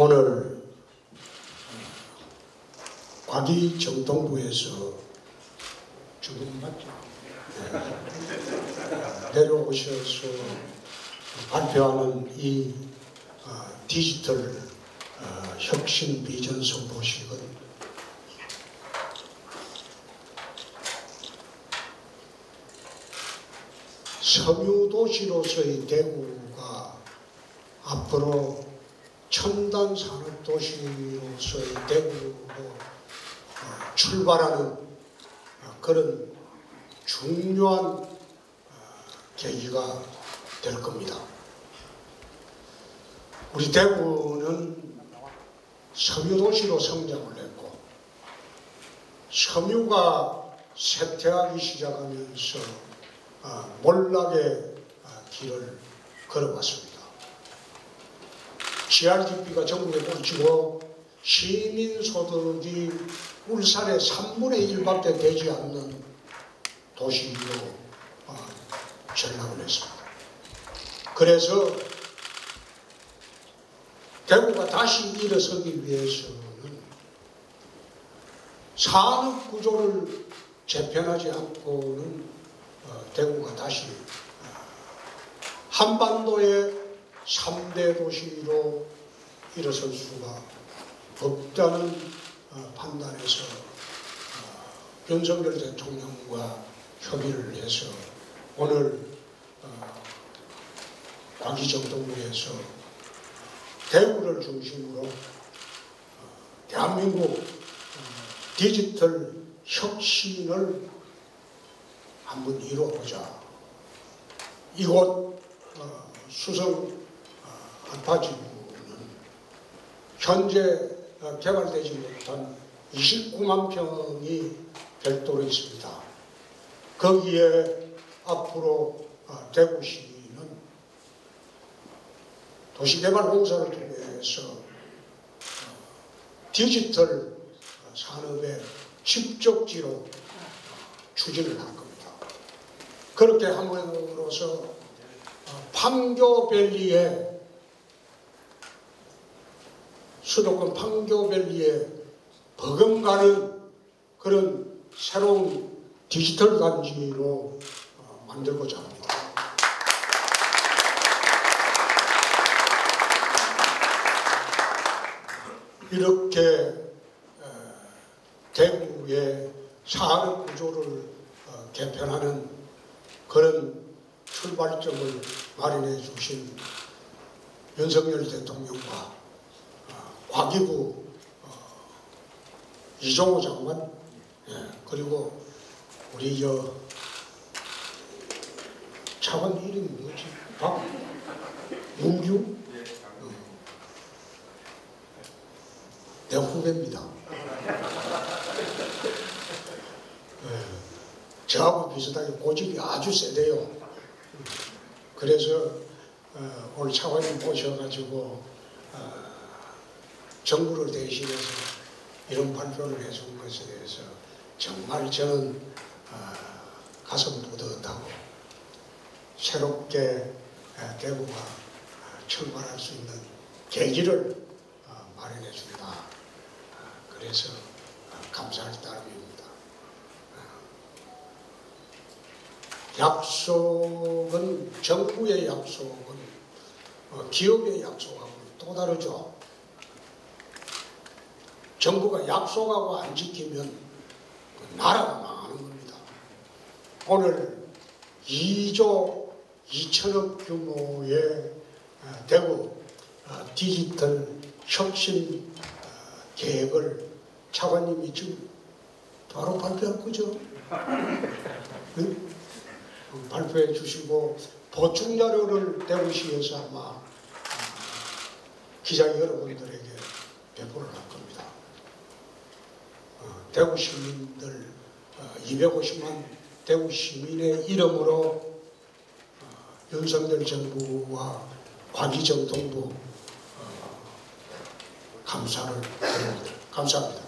오늘 과기 정동부에서 주문 맞죠? 네. 내려오셔서 발표하는 이 어, 디지털 어, 혁신 비전 선보식은 섬유도시로서의 대구가 앞으로 첨단 산업 도시로서의 대구로 어, 출발하는 어, 그런 중요한 어, 계기가 될 겁니다. 우리 대구는 섬유도시로 성장을 했고 섬유가 쇠퇴하기 시작하면서 몰락의 길을 걸어왔습니다. GRDP가 전국에 꼴찌고 시민소득이 울산의 3분의 1밖에 되지 않는 도시로 전락을 했습니다. 그래서 대구가 다시 일어서기 위해서는 산업 구조를 재편하지 않고는 어, 대구가 다시 어, 한반도의 3대 도시로 일어설 수가 없다는 어, 판단에서 윤석열 대통령과 협의를 해서 오늘 과기정동부에서 대구를 중심으로 대한민국 디지털 혁신을 한번 이루어보자. 이곳 수성 아파지구는 현재 어, 개발되지 못한 29만 평이 별도로 있습니다. 거기에 앞으로 어, 대구시는 도시개발공사를 통해서 어, 디지털 산업의 집적지로 추진을 할 겁니다. 그렇게 함으로써 판교밸리에 수도권 판교밸리에 버금가는 그런 새로운 디지털 단지로 어, 만들고자 합니다. 이렇게 대구의 산업 구조를 어, 개편하는 그런 출발점을 마련해 주신 윤석열 대통령과 과기부 어, 이종호 장관 예, 그리고 우리 저 차관 이름이 뭐지? 박 문규 어. 내 후배입니다. 예, 저하고 비슷하게 고집이 아주 세대요. 그래서 어, 오늘 차관님 모셔가지고 정부를 대신해서 이런 발표를 해준 것에 대해서 정말 저는 어, 가슴 뿌듯하고 새롭게 대구가 출발할 수 있는 계기를 어, 마련해 준다. 그래서 감사할 따름입니다. 약속은 정부의 약속은 어, 기업의 약속하고 또 다르죠. 정부가 약속하고 안 지키면 나라가 망하는 겁니다. 오늘 2조 2천억 규모의 어, 대구 어, 디지털 혁신 어, 계획을 차관님이 지금 바로 발표할 거죠. 발표해 주시고 보충 자료를 대구시에서 아마 기자 여러분들에게 배포를 할 겁니다. 대구 시민들 250만 어, 대구 시민의 이름으로 어, 윤석열 정부와 과기정 동부 어, 감사를 드립니다. 감사합니다.